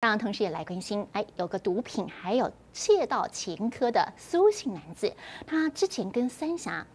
当然，同时也来关心，哎，有个毒品还有窃盗前科的苏姓男子，他之前跟三峡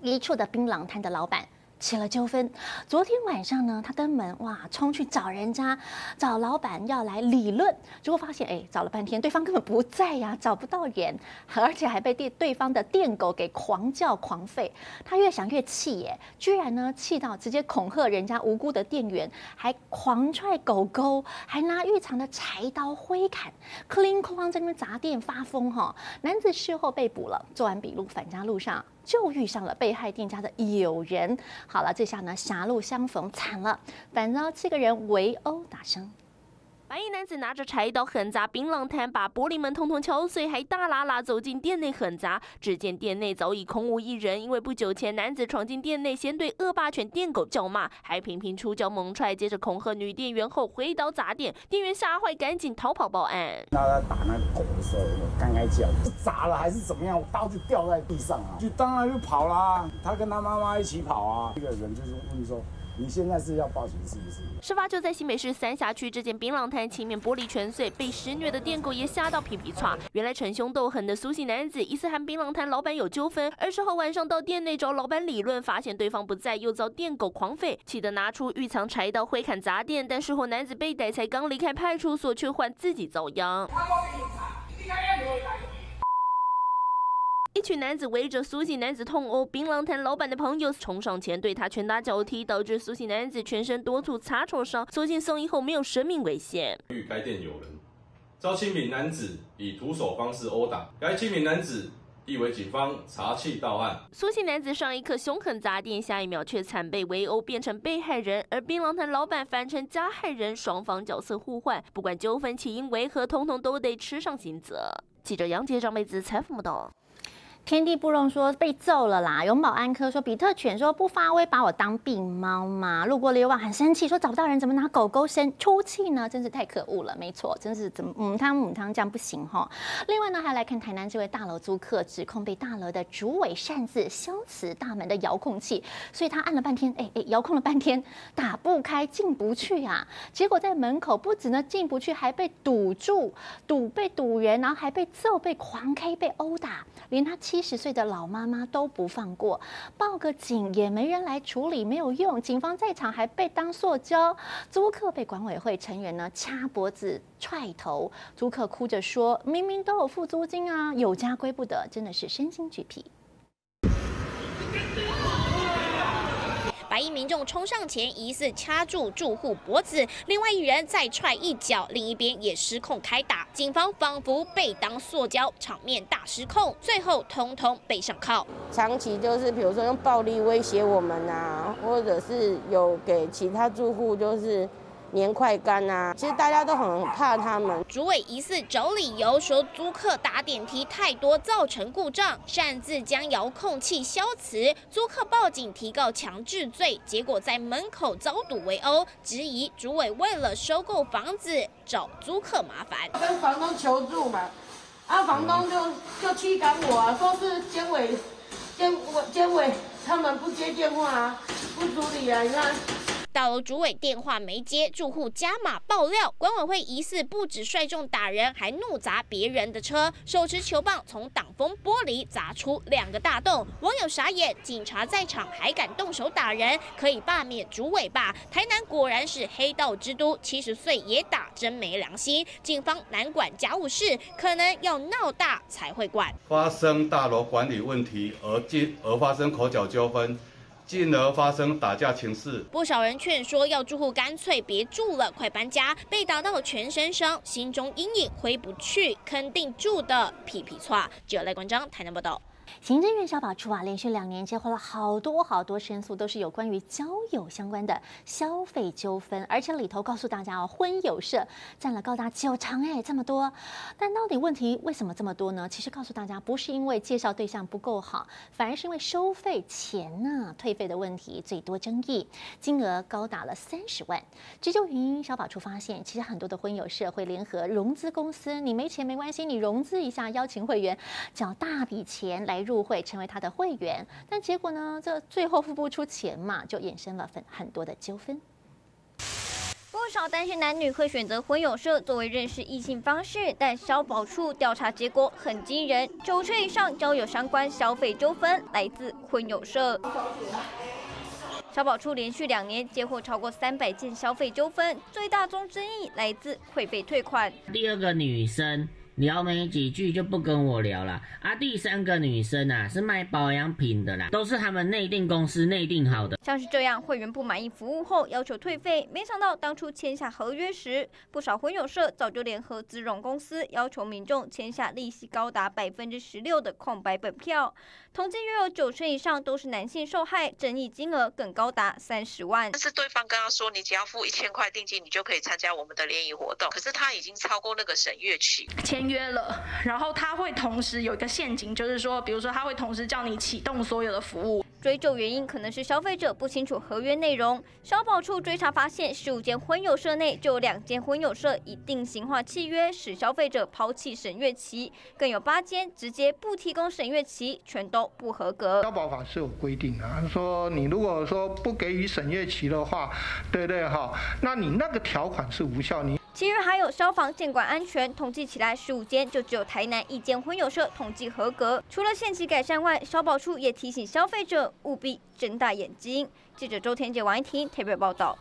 一处的槟榔摊的老板。起了纠纷。昨天晚上呢，他登门哇，冲去找人家，找老板要来理论，结果发现哎，找了半天，对方根本不在呀，找不到人，而且还被对对方的电狗给狂叫狂吠。他越想越气耶，居然呢气到直接恐吓人家无辜的店员，还狂踹狗狗，还拿浴场的柴刀挥砍，哐铃哐啷在那边砸店发疯哈。男子事后被捕了，做完笔录返家路上。就遇上了被害店家的友人，好了，这下呢狭路相逢，惨了，反遭七个人围殴打伤。白衣男子拿着柴刀狠砸槟榔摊，把玻璃门通通敲碎，还大喇喇走进店内狠砸。只见店内早已空无一人，因为不久前男子闯进店内，先对恶霸犬店狗叫骂，还频频出脚猛踹，接着恐吓女店员后挥刀砸店，店员吓坏，赶紧逃跑报案。那他打那个狗的时候，我刚开叫，是砸了还是怎么样？我刀就掉在地上啊，就当然就跑啦。他跟他妈妈一起跑啊。这个人就是问说。你现在是要报警是不是？事发就在新北市三峡区，这间槟榔摊前面玻璃全碎，被施虐的店狗也吓到皮皮叉。原来逞凶斗狠的苏姓男子疑似和槟榔摊老板有纠纷，二十号晚上到店内找老板理论，发现对方不在，又遭店狗狂吠，气得拿出预藏柴刀挥砍砸店。但事后男子被逮，才刚离开派出所，却换自己遭殃。一群男子围着苏姓男子痛殴槟榔摊老板的朋友，冲上前对他拳打脚踢，导致苏姓男子全身多处擦挫伤，所幸送医后没有生命危险。遇该店有人，遭七名男子以徒手方式殴打，该七名男子亦为警方查气到案。苏姓男子上一刻凶狠砸店，下一秒却惨被围殴，变成被害人，而槟榔摊老板反成加害人，双方角色互换，不管纠纷起因为何，通通都得吃上刑责。记者杨杰、张妹子采访报道。天地不容说被揍了啦！永保安科说比特犬说不发威，把我当病猫吗？路过流网很生气，说找不到人怎么拿狗狗生出气呢？真是太可恶了！没错，真是怎么母汤母汤这样不行哈。另外呢，还来看台南这位大楼租客指控被大楼的主委擅自消磁大门的遥控器，所以他按了半天，哎哎，遥控了半天打不开，进不去啊！结果在门口不止呢进不去，还被堵住，堵被堵人，然后还被揍，被狂 K，被殴打，连他七十岁的老妈妈都不放过，报个警也没人来处理，没有用。警方在场还被当塑胶，租客被管委会成员呢掐脖子、踹头，租客哭着说：“明明都有付租金啊，有家归不得，真的是身心俱疲。”白衣民众冲上前，疑似掐住住户脖子，另外一人再踹一脚，另一边也失控开打。警方仿佛被当塑胶，场面大失控，最后通通被上铐。长期就是比如说用暴力威胁我们啊，或者是有给其他住户就是。年快干啊！其实大家都很怕他们。主委疑似找理由说租客打电梯太多造成故障，擅自将遥控器消磁。租客报警提告强制罪，结果在门口遭堵围殴，质疑主委为了收购房子找租客麻烦。跟房东求助嘛，啊，房东就就驱赶我啊，说是监委监委监委他们不接电话啊，不处理啊，你看。大楼主委电话没接，住户加码爆料，管委会疑似不止率众打人，还怒砸别人的车，手持球棒从挡风玻璃砸出两个大洞。网友傻眼，警察在场还敢动手打人，可以罢免主委吧？台南果然是黑道之都，七十岁也打，真没良心。警方难管家务事，可能要闹大才会管。发生大楼管理问题而进而发生口角纠纷。进而发生打架情势，不少人劝说要住户干脆别住了，快搬家。被打到全身伤，心中阴影挥不去，肯定住的屁屁错。记者赖关章台南报道。行政院消保处啊，连续两年接获了好多好多申诉，都是有关于交友相关的消费纠纷，而且里头告诉大家哦，婚友社占了高达九成哎，这么多。但到底问题为什么这么多呢？其实告诉大家，不是因为介绍对象不够好，反而是因为收费钱呢退费的问题最多争议，金额高达了三十万。追究原因，消保处发现，其实很多的婚友社会联合融资公司，你没钱没关系，你融资一下，邀请会员缴大笔钱来来。入会成为他的会员，但结果呢？这最后付不出钱嘛，就衍生了很很多的纠纷。不少单身男女会选择婚友社作为认识异性方式，但消保处调查结果很惊人，九成以上交友相关消费纠纷来自婚友社。消保处连续两年接获超过三百件消费纠纷，最大宗争议来自会费退款。第二个女生。聊没几句就不跟我聊了啊！第三个女生啊是卖保养品的啦，都是他们内定公司内定好的。像是这样，会员不满意服务后要求退费，没想到当初签下合约时，不少婚友社早就联合资融公司要求民众签下利息高达百分之十六的空白本票。统计约有九成以上都是男性受害，争议金额更高达三十万。但是对方跟他说，你只要付一千块定金，你就可以参加我们的联谊活动。可是他已经超过那个审阅期。签约了，然后他会同时有一个陷阱，就是说，比如说他会同时叫你启动所有的服务。追究原因可能是消费者不清楚合约内容。消保处追查发现，十五间婚友社内就有两间婚友社以定型化契约使消费者抛弃审阅期，更有八间直接不提供审阅期，全都不合格。消保法是有规定的，说你如果说不给予审阅期的话，对对哈，那你那个条款是无效。你。其余还有消防监管安全，统计起来十五间，就只有台南一间婚友社统计合格。除了限期改善外，消保处也提醒消费者务必睁大眼睛。记者周天杰、王一婷特别报道。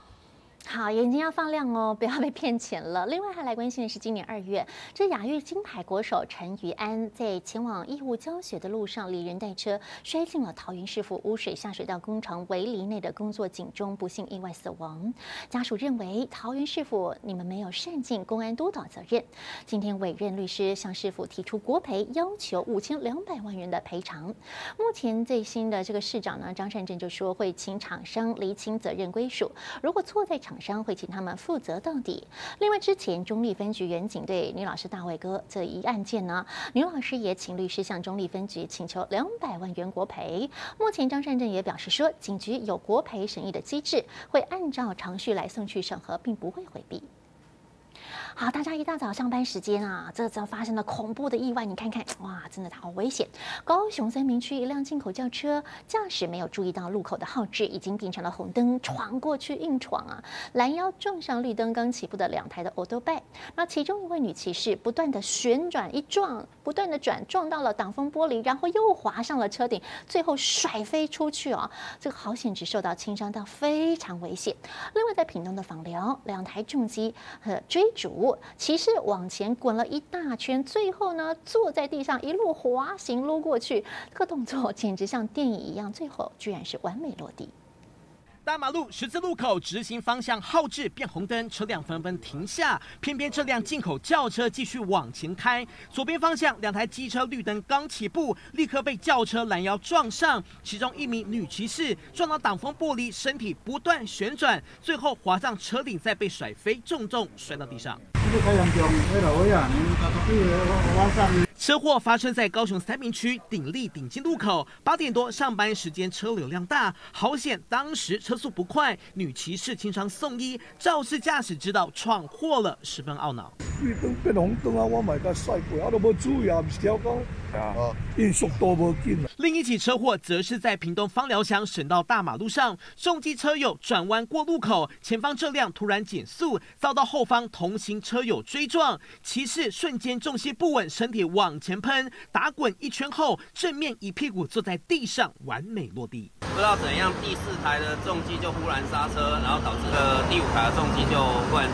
好，眼睛要放亮哦，不要被骗钱了。另外还来关心的是，今年二月，这亚运金牌国手陈瑜安在前往义务教学的路上，连人带车摔进了桃园市府污水下水道工程围篱内的工作井中，不幸意外死亡。家属认为桃园市府你们没有善尽公安督导责任，今天委任律师向市府提出国赔，要求五千两百万元的赔偿。目前最新的这个市长呢，张善政就说会请厂商厘清责任归属，如果错在厂。厂商会请他们负责到底。另外，之前中立分局原警队女老师大卫哥这一案件呢，女老师也请律师向中立分局请求两百万元国赔。目前张善政也表示说，警局有国赔审议的机制，会按照程序来送去审核，并不会回避。好，大家一大早上班时间啊，这遭发生了恐怖的意外，你看看，哇，真的好危险！高雄三明区一辆进口轿车驾驶没有注意到路口的号志，已经变成了红灯，闯过去硬闯啊，拦腰撞上绿灯刚起步的两台的 auto bike。那其中一位女骑士不断的旋转一撞，不断的转，撞到了挡风玻璃，然后又滑上了车顶，最后甩飞出去哦，这个好险只受到轻伤，但非常危险。另外在屏东的访寮，两台重机和追逐。骑士往前滚了一大圈，最后呢，坐在地上一路滑行撸过去，这个动作 简直像电影一样，最后居然是完美落地。大马路十字路口直行方向号志变红灯，车辆纷纷停下。偏偏这辆进口轿车继续往前开，左边方向两台机车绿灯刚起步，立刻被轿车拦腰撞上。其中一名女骑士撞到挡风玻璃，身体不断旋转，最后滑上车顶，再被甩飞，重重摔到地上。itu kayak yang cái kayak à? Ya, cái kata tuh 车祸发生在高雄三明区鼎立鼎金路口，八点多上班时间车流量大，好险当时车速不快，女骑士轻伤送医，肇事驾驶知道闯祸了，十分懊恼。绿灯变红灯啊！我买个帅过，我都无注意啊，不是调高啊，啊。另一起车祸则是在屏东方寮乡省道大马路上，重机车友转弯过路口，前方车辆突然减速，遭到后方同行车友追撞，骑士瞬间重心不稳，身体往往前喷，打滚一圈后，正面一屁股坐在地上，完美落地。不知道怎样，第四台的重机就忽然刹车，然后导致了第五台的重机就忽然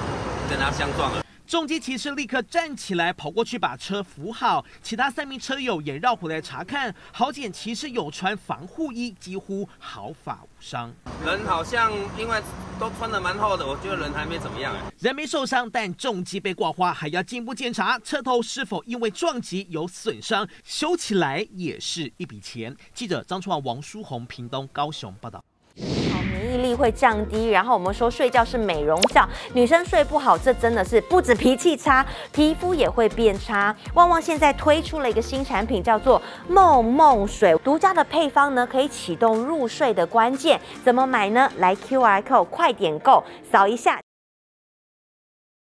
跟它相撞了。重机骑士立刻站起来，跑过去把车扶好。其他三名车友也绕回来查看。好险，骑士有穿防护衣，几乎毫发无伤。人好像因为都穿的蛮厚的，我觉得人还没怎么样哎。人没受伤，但重机被挂花，还要进一步检查车头是否因为撞击有损伤，修起来也是一笔钱。记者张创王书红，屏东高雄报道。会降低，然后我们说睡觉是美容觉，女生睡不好，这真的是不止脾气差，皮肤也会变差。旺旺现在推出了一个新产品，叫做梦梦水，独家的配方呢，可以启动入睡的关键。怎么买呢？来 Q R code 快点购，扫一下